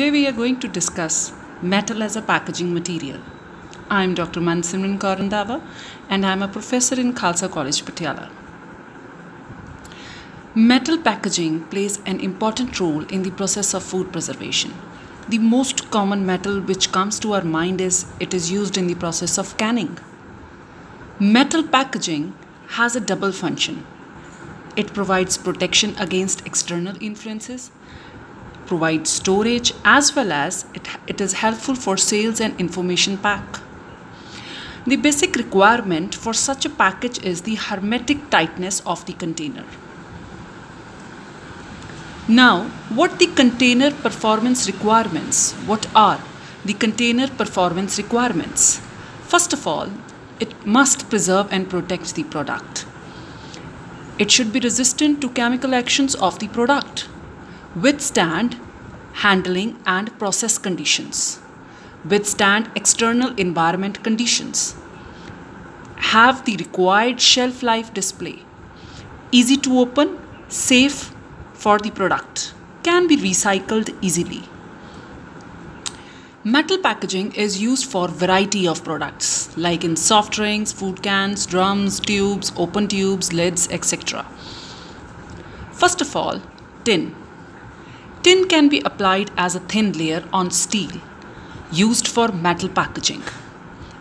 Today we are going to discuss metal as a packaging material. I am Dr. Mansimran Kaur Randhawa and I am a professor in Khalsa College, Patiala. Metal packaging plays an important role in the process of food preservation. The most common metal which comes to our mind is it is used in the process of canning. Metal packaging has a double function. It provides protection against external influences provides storage as well as it, it is helpful for sales and information pack. The basic requirement for such a package is the hermetic tightness of the container. Now, what the container performance requirements? What are the container performance requirements? First of all, it must preserve and protect the product. It should be resistant to chemical actions of the product withstand handling and process conditions, withstand external environment conditions, have the required shelf life display, easy to open, safe for the product, can be recycled easily. Metal packaging is used for variety of products like in soft drinks, food cans, drums, tubes, open tubes, lids, etc. First of all, tin. Tin can be applied as a thin layer on steel, used for metal packaging.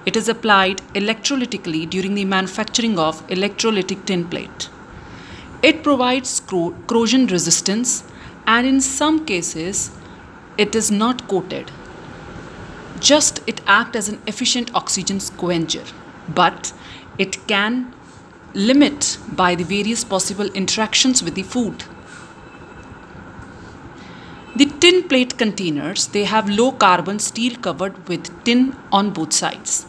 It is applied electrolytically during the manufacturing of electrolytic tin plate. It provides corrosion resistance and in some cases it is not coated. Just it acts as an efficient oxygen scavenger, but it can limit by the various possible interactions with the food. The tin plate containers, they have low carbon steel covered with tin on both sides.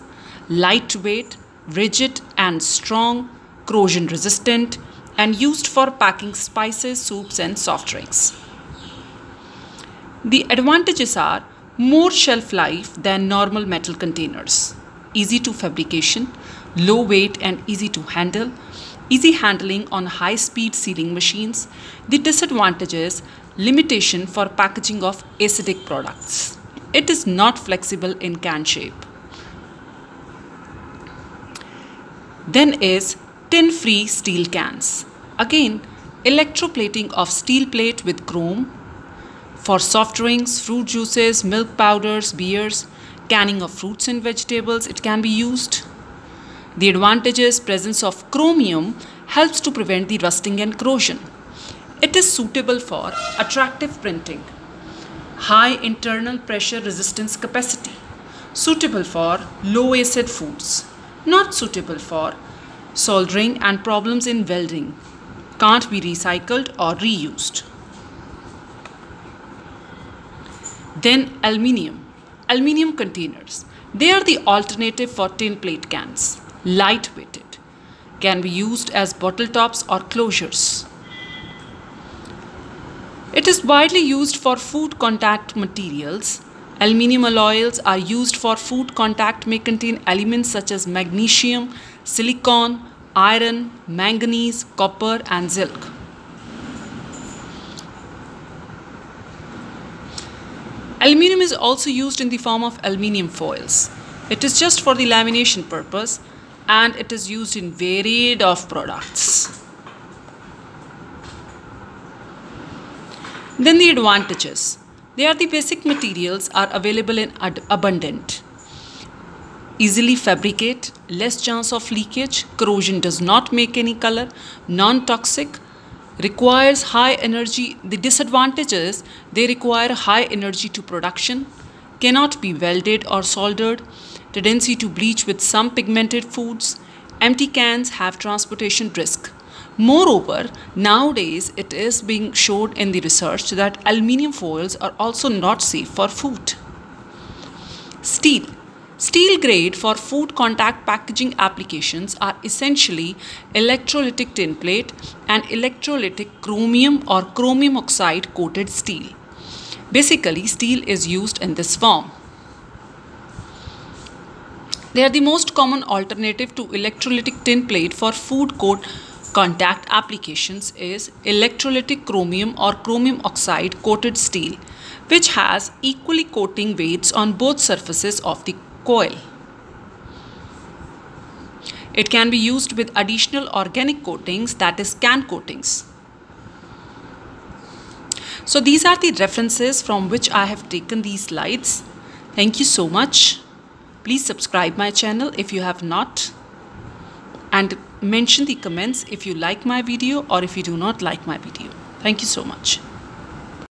Lightweight, rigid and strong, corrosion resistant and used for packing spices, soups and soft drinks. The advantages are more shelf life than normal metal containers, easy to fabrication, low weight and easy to handle, easy handling on high speed sealing machines. The disadvantages limitation for packaging of acidic products. It is not flexible in can shape. Then is tin free steel cans. Again, electroplating of steel plate with chrome for soft drinks, fruit juices, milk powders, beers, canning of fruits and vegetables, it can be used. The advantages presence of chromium helps to prevent the rusting and corrosion. It is suitable for attractive printing, high internal pressure resistance capacity, suitable for low acid foods, not suitable for soldering and problems in welding, can't be recycled or reused. Then aluminium. Aluminium containers. They are the alternative for tin plate cans, lightweighted, can be used as bottle tops or closures. It is widely used for food contact materials. Aluminium alloys are used for food contact may contain elements such as magnesium, silicon, iron, manganese, copper and zinc. Aluminium is also used in the form of aluminium foils. It is just for the lamination purpose and it is used in varied of products. Then the advantages. They are the basic materials are available in abundant. Easily fabricate, less chance of leakage, corrosion does not make any color, non-toxic, requires high energy. The disadvantages, they require high energy to production, cannot be welded or soldered, tendency to bleach with some pigmented foods, empty cans have transportation risk. Moreover, nowadays it is being showed in the research that aluminium foils are also not safe for food. Steel. Steel grade for food contact packaging applications are essentially electrolytic tin plate and electrolytic chromium or chromium oxide coated steel. Basically, steel is used in this form. They are the most common alternative to electrolytic tin plate for food coat contact applications is electrolytic chromium or chromium oxide coated steel which has equally coating weights on both surfaces of the coil. It can be used with additional organic coatings that is can coatings. So these are the references from which I have taken these slides. Thank you so much. Please subscribe my channel if you have not and mention the comments if you like my video or if you do not like my video. Thank you so much.